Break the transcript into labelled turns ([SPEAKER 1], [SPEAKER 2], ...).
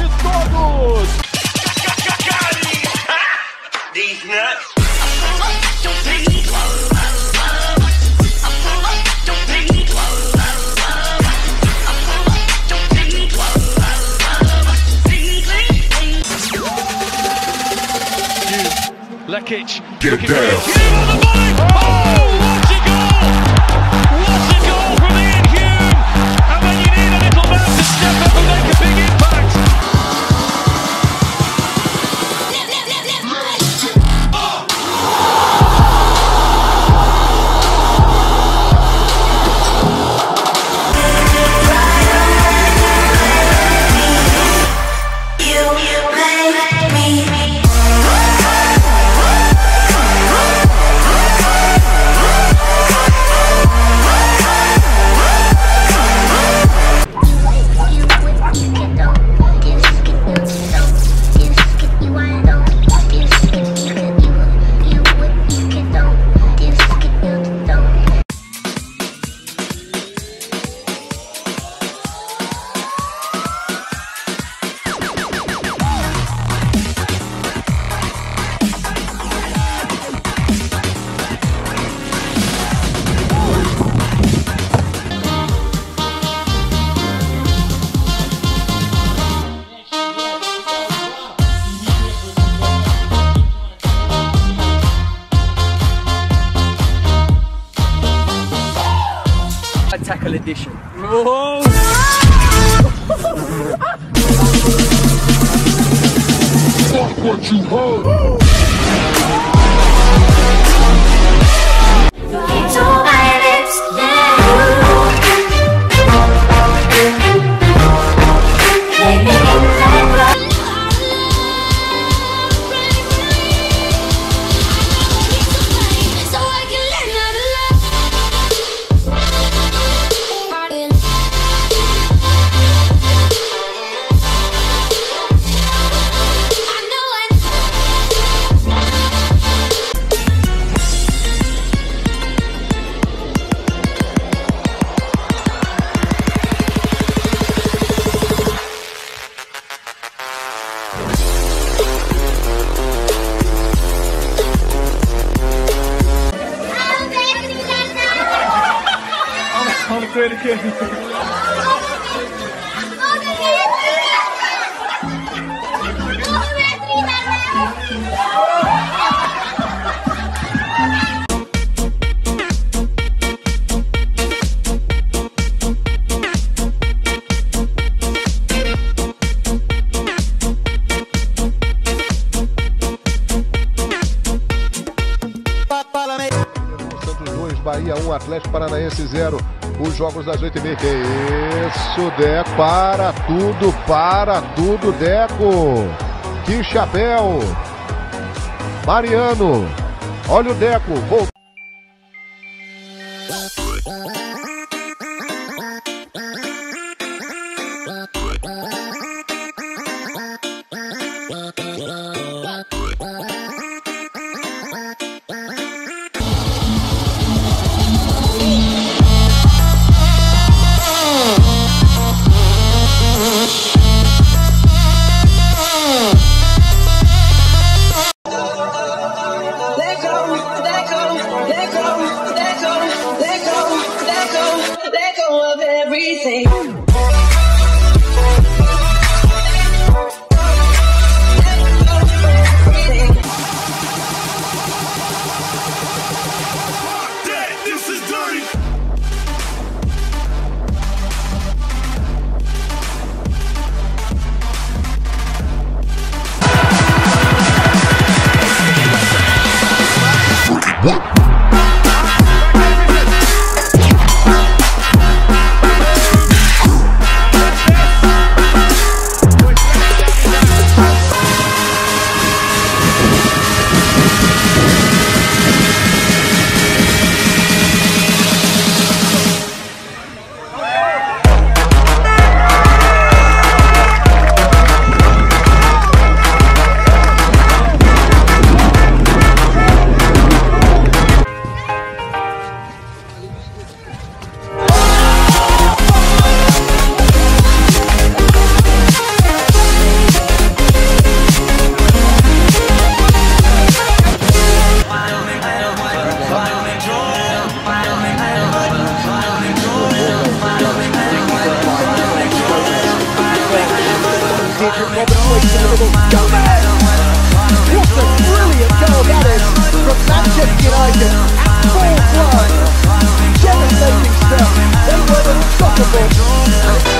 [SPEAKER 1] de todos!
[SPEAKER 2] These nuts.
[SPEAKER 3] Lekic.
[SPEAKER 4] Get down.
[SPEAKER 3] Oh! a
[SPEAKER 5] tackle edition.
[SPEAKER 4] Fuck what you heard.
[SPEAKER 6] Teşekkür ederim. Atlético Paranaense 0. Os jogos das 8h30. Que isso, Deco. Para tudo, para tudo, Deco. Que chapéu. Mariano. Olha o Deco. Voltou. anything. What a brilliant goal that is from Manchester United stuff. They were unstoppable.